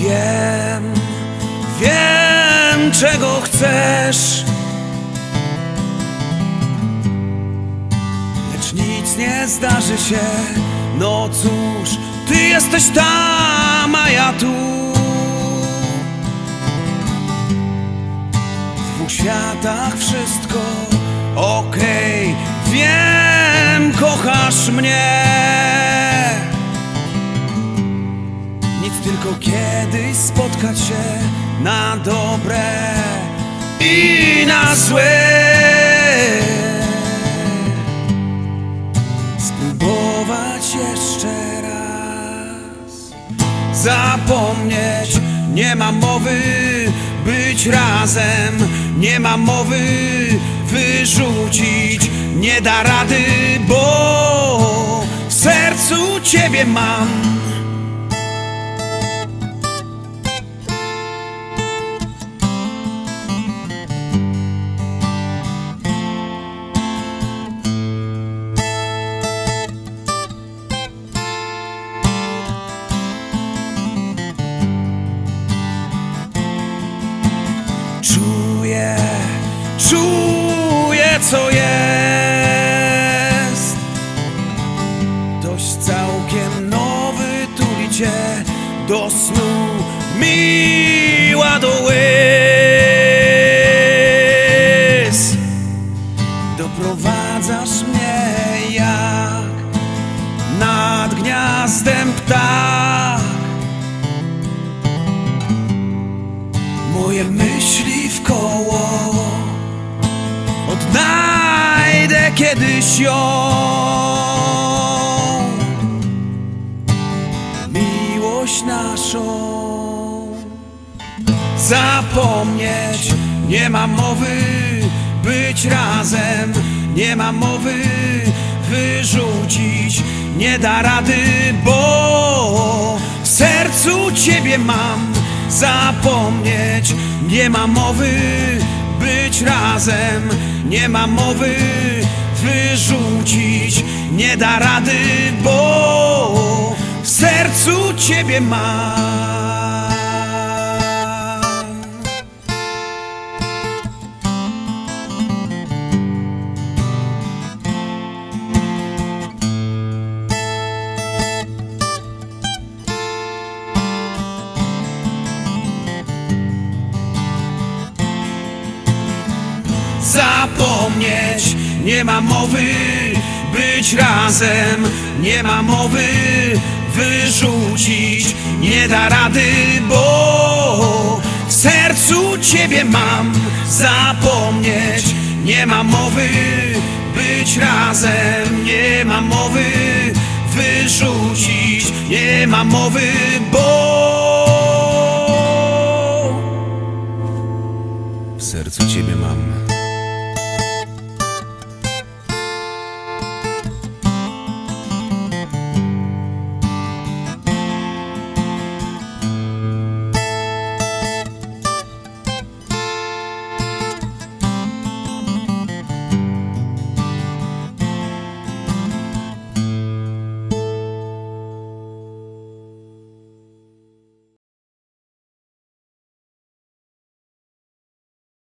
Wiem, wiem czego chcesz nie zdarzy się. No cóż, ty jesteś tam, a ja tu. W dwóch światach wszystko okej. Wiem, kochasz mnie. Nic tylko kiedyś spotkać się na dobre i na złe. Zapomnieć, nie ma mowy, być razem, nie ma mowy, wyrzucić, nie da rady, bo w sercu ciebie mam. Do łez Doprowadzasz mnie jak nad gniazdem ptak. Moje myśli w koło Odnajdę kiedyś ją. Miłość naszą Zapomnieć. Nie ma mowy Być razem. Nie ma mowy Wyrzucić. Nie da rady Bo w sercu ciebie mam Zapomnieć. Nie ma mowy Być razem. Nie ma mowy Wyrzucić. Nie da rady Bo w sercu ciebie mam zapomnieć. Nie ma mowy być razem Nie ma mowy wyrzucić. Nie da rady, bo w sercu ciebie mam Zapomnieć. Nie ma mowy być razem Nie ma mowy wyrzucić. Nie ma mowy, bo w sercu ciebie